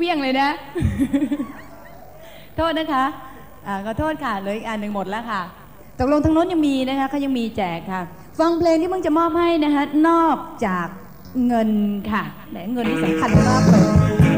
เฟี้ยงเลยนะ โทษนะคะอ่าขอโทษค่ะเหลยอีกอันหนึ่งหมดแล้วค่ะตกลงทางโน้นยังมีนะคะเขายังมีแจกค่ะ ฟังเพลงที่มึงจะมอบให้นะคะ นอกจากเงินค่ะแหมเงินที่สำคัญมากเลย